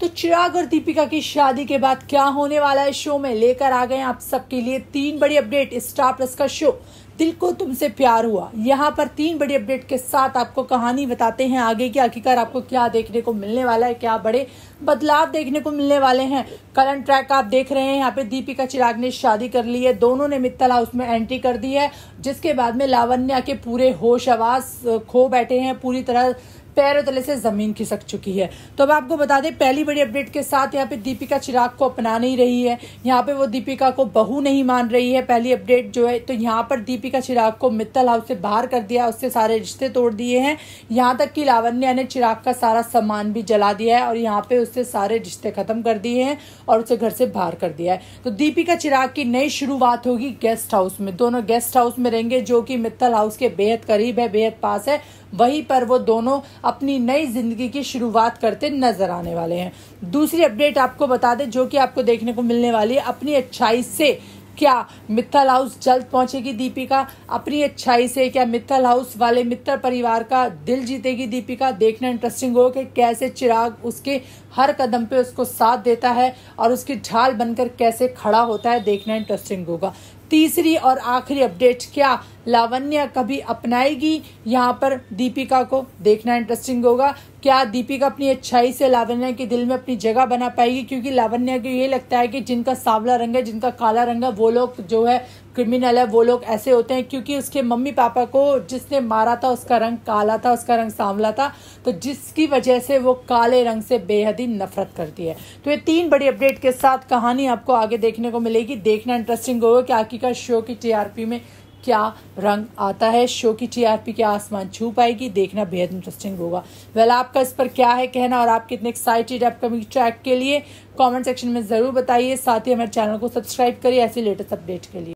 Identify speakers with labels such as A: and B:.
A: तो चिराग और दीपिका की शादी के बाद क्या होने वाला है शो में? लेकर आ गए आप सबके लिए तीन बड़ी अपडेट स्टार प्लस का शो। दिल को तुमसे प्यार हुआ। यहाँ पर तीन बड़ी अपडेट के साथ आपको कहानी बताते हैं आगे की आखिरकार आपको क्या देखने को मिलने वाला है, क्या बड़े बदलाव देखने को मिलने वाले हैं। करंट ट्रैक आप देख रहे हैं, यहाँ पे दीपिका चिराग ने शादी कर ली है। दोनों ने मित्तल हाउस में एंट्री कर दी है, जिसके बाद में लावण्या के पूरे होश आवाज़ खो बैठे हैं। पूरी तरह पैरों तले से ज़मीन खिसक चुकी है। तो अब आपको बता दें, पहली बड़ी अपडेट के साथ यहाँ पे दीपिका चिराग को अपना नहीं रही है। यहाँ पे वो दीपिका को बहू नहीं मान रही है। पहली अपडेट जो है तो यहाँ पर दीपिका चिराग को मित्तल हाउस से बाहर कर दिया। उससे सारे रिश्ते तोड़ दिए हैं। यहाँ तक कि लावण्या ने चिराग का सारा सामान भी जला दिया है और यहाँ पे उससे सारे रिश्ते खत्म कर दिए हैं और उसे घर से बाहर कर दिया है। तो दीपिका चिराग की नई शुरुआत होगी गेस्ट हाउस में। दोनों गेस्ट हाउस में रहेंगे जो कि मित्तल हाउस के बेहद करीब है, बेहद पास है। वहीं पर वो दोनों अपनी नई ज़िंदगी की शुरुआत करते नज़र आने वाले हैं। दूसरी अपडेट आपको बता दें, जो कि आपको देखने को मिलने वाली है, अपनी अच्छाई से क्या मित्तल हाउस जल्द पहुंचेगी दीपिका? अपनी अच्छाई से क्या मित्तल हाउस वाले मित्र परिवार का दिल जीतेगी दीपिका? देखना इंटरेस्टिंग होगा कि कैसे चिराग उसके हर कदम पे उसको साथ देता है और उसकी ढाल बनकर कैसे खड़ा होता है, देखना इंटरेस्टिंग होगा। तीसरी और आखिरी अपडेट क्या? लावण्य कभी अपनाएगी? यहाँ पर दीपिका को देखना इंटरेस्टिंग होगा। क्या दीपिका अपनी अच्छाई से लावण्य के दिल में अपनी जगह बना पाएगी? क्योंकि लावण्य को ये लगता है कि जिनका सांवला रंग है, जिनका काला रंग है, वो लोग जो है क्रिमिनल है, वो लोग ऐसे होते हैं क्योंकि उसके मम्मी पापा को जिसने मारा था, उसका रंग काला था, उसका रंग सांवला था तो जिसकी वजह से वो काले रंग से बेहद ही नफरत करती है। तो ये तीन बड़ी अपडेट के साथ कहानी आपको आगे देखने को मिलेगी। देखना इंटरेस्टिंग होगा कि आखिरकार शो की टीआरपी में क्या रंग आता है? शो की टीआरपी क्या आसमान छू पाएगी? देखना बेहद इंटरेस्टिंग होगा। वेल आपका इस पर क्या है कहना और आप कितने एक्साइटेड अपकमिंग ट्रैक के लिए? कमेंट सेक्शन में ज़रूर बताइए। साथ ही हमारे चैनल को सब्सक्राइब करिए ऐसे लेटेस्ट अपडेट के लिए।